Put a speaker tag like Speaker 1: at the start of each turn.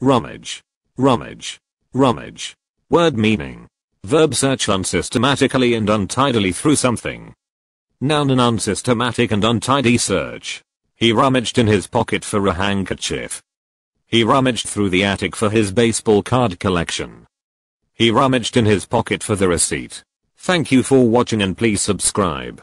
Speaker 1: Rummage. Rummage. Rummage. Word meaning. Verb search unsystematically and untidily through something. Noun an unsystematic and untidy search. He rummaged in his pocket for a handkerchief. He rummaged through the attic for his baseball card collection. He rummaged in his pocket for the receipt. Thank you for watching and please subscribe.